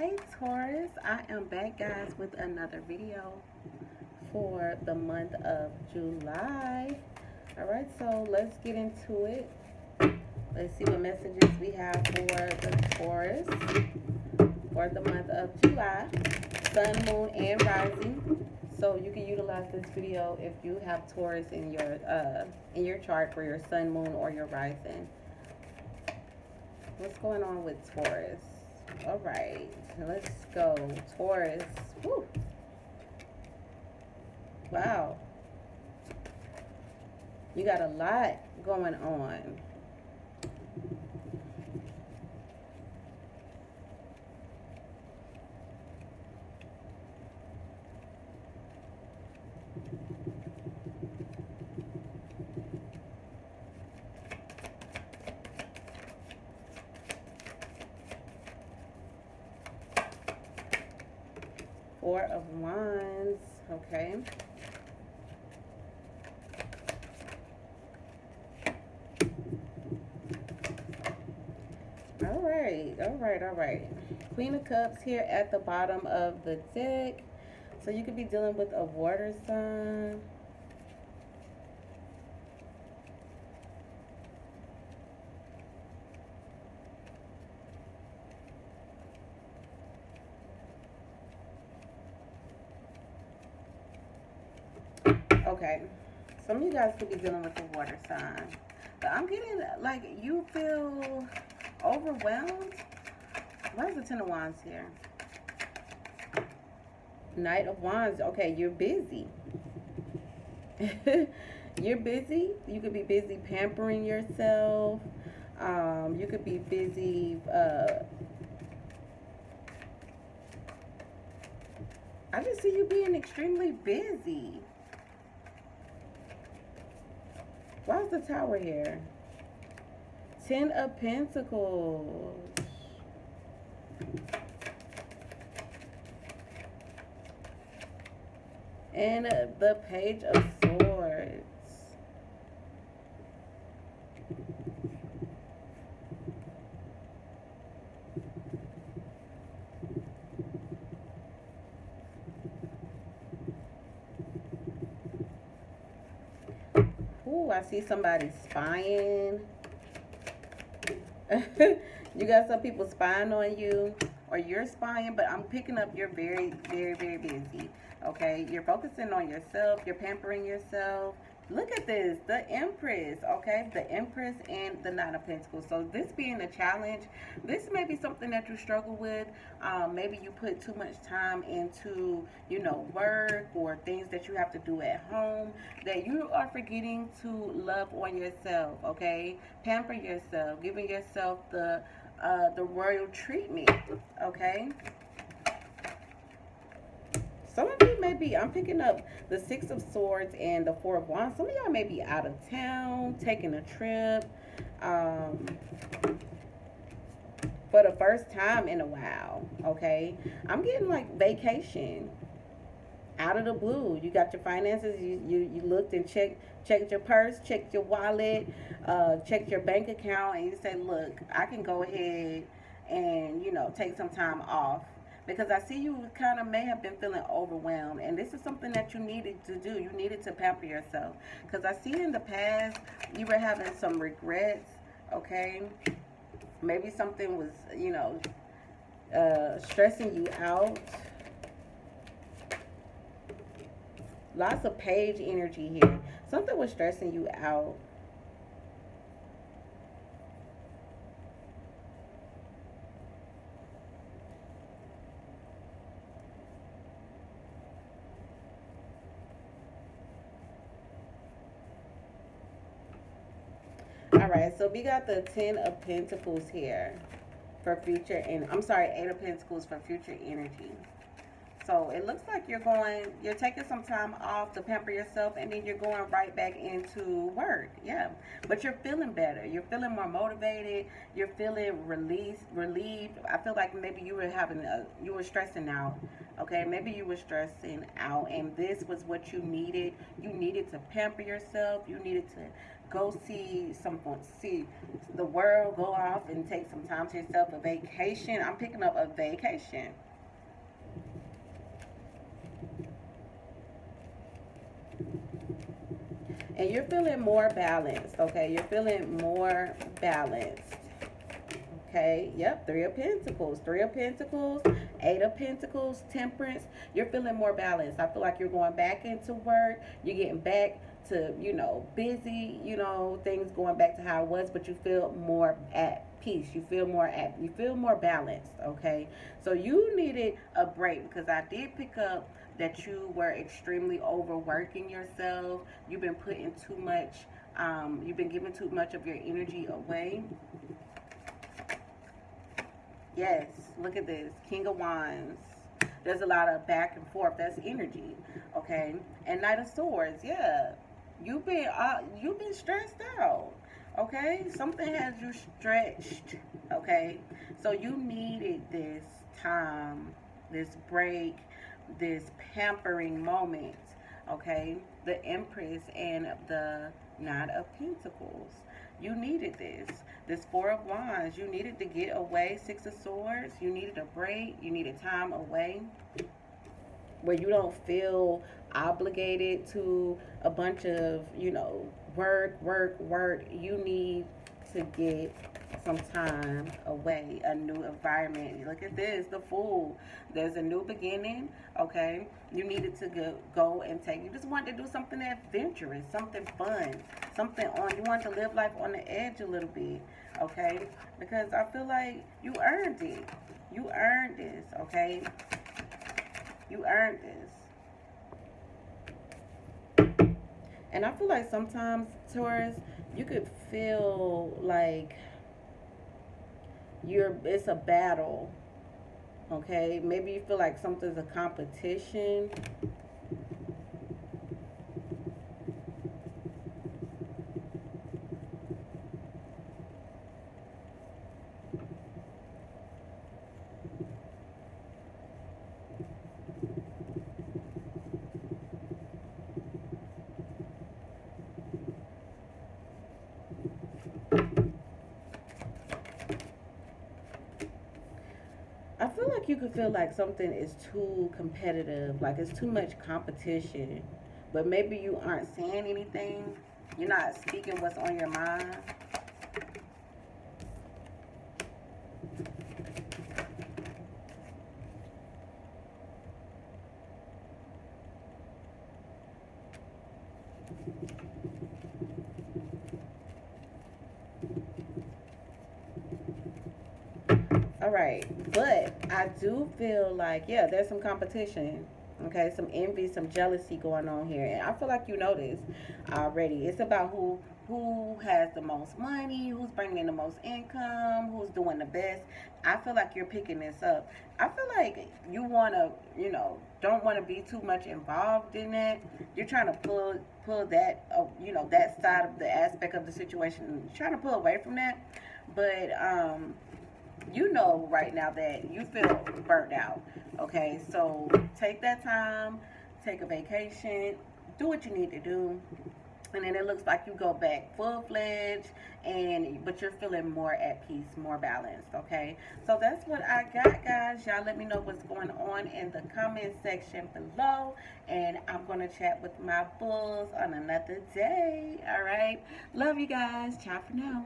Hey Taurus, I am back guys with another video for the month of July. Alright, so let's get into it. Let's see what messages we have for the Taurus for the month of July. Sun, Moon, and Rising. So you can utilize this video if you have Taurus in your uh, in your chart for your Sun, Moon, or your Rising. What's going on with Taurus? All right, let's go. Taurus. Woo. Wow. You got a lot going on. Four of Wands, okay. All right, all right, all right. Queen of Cups here at the bottom of the deck. So you could be dealing with a water sign. Okay. Some of you guys could be dealing with a water sign. But I'm getting, like, you feel overwhelmed. Why is the Ten of Wands here? Knight of Wands. Okay, you're busy. you're busy. You could be busy pampering yourself. Um, you could be busy uh, I just see you being extremely busy. Why is the tower here? Ten of Pentacles. And the Page of Swords. I see somebody spying. you got some people spying on you or you're spying, but I'm picking up you're very, very, very busy. Okay, you're focusing on yourself, you're pampering yourself, Look at this, the Empress, okay? The Empress and the Nine of Pentacles. So this being a challenge, this may be something that you struggle with. Um, maybe you put too much time into, you know, work or things that you have to do at home that you are forgetting to love on yourself, okay? Pamper yourself, giving yourself the, uh, the royal treatment, okay? Some of you may be, I'm picking up the Six of Swords and the Four of Wands. Some of y'all may be out of town, taking a trip. Um, for the first time in a while, okay? I'm getting like vacation out of the blue. You got your finances, you, you, you looked and checked checked your purse, checked your wallet, uh, checked your bank account, and you say, look, I can go ahead and, you know, take some time off because I see you kind of may have been feeling overwhelmed and this is something that you needed to do. You needed to pamper yourself because I see in the past you were having some regrets, okay? Maybe something was, you know, uh, stressing you out. Lots of page energy here. Something was stressing you out. All right, so we got the Ten of Pentacles here for future, and I'm sorry, Eight of Pentacles for future energy. So it looks like you're going, you're taking some time off to pamper yourself and then you're going right back into work. Yeah. But you're feeling better. You're feeling more motivated. You're feeling released, relieved. I feel like maybe you were having a, you were stressing out. Okay. Maybe you were stressing out and this was what you needed. You needed to pamper yourself. You needed to go see someone, see the world, go off and take some time to yourself, a vacation. I'm picking up a vacation. And you're feeling more balanced, okay? You're feeling more balanced. Okay, yep, Three of Pentacles, Three of Pentacles, Eight of Pentacles, Temperance. You're feeling more balanced. I feel like you're going back into work. You're getting back to, you know, busy, you know, things going back to how it was, but you feel more at peace. You feel more at, you feel more balanced, okay? So you needed a break because I did pick up that you were extremely overworking yourself. You've been putting too much, um, you've been giving too much of your energy away. Yes, look at this. King of Wands. There's a lot of back and forth. That's energy, okay? And Knight of Swords, yeah. You've been uh, you've been stressed out, okay? Something has you stretched, okay? So you needed this time, this break, this pampering moment, okay? The Empress and the Knight of Pentacles. You needed this. This Four of Wands. You needed to get away. Six of Swords. You needed a break. You needed time away. Where you don't feel obligated to a bunch of, you know, work, work, work. You need to get some time away, a new environment. Look at this, the Fool. There's a new beginning, okay? You needed to go, go and take, you just wanted to do something adventurous, something fun, something on, you want to live life on the edge a little bit, okay? Because I feel like you earned it. You earned this, okay? You earned this. And I feel like sometimes, Taurus, you could feel like you're it's a battle okay? Maybe you feel like something's a competition you could feel like something is too competitive, like it's too much competition, but maybe you aren't saying anything. You're not speaking what's on your mind. All right, but I do feel like, yeah, there's some competition. Okay, some envy, some jealousy going on here. And I feel like you know this already. It's about who who has the most money, who's bringing in the most income, who's doing the best. I feel like you're picking this up. I feel like you want to, you know, don't want to be too much involved in that. You're trying to pull pull that, uh, you know, that side of the aspect of the situation. You're trying to pull away from that. But um you know right now that you feel burnt out. Okay, so take that time, take a vacation, do what you need to do. And then it looks like you go back full fledged and but you're feeling more at peace, more balanced, okay? So that's what I got, guys. Y'all let me know what's going on in the comment section below. And I'm gonna chat with my bulls on another day. All right. Love you guys. Ciao for now.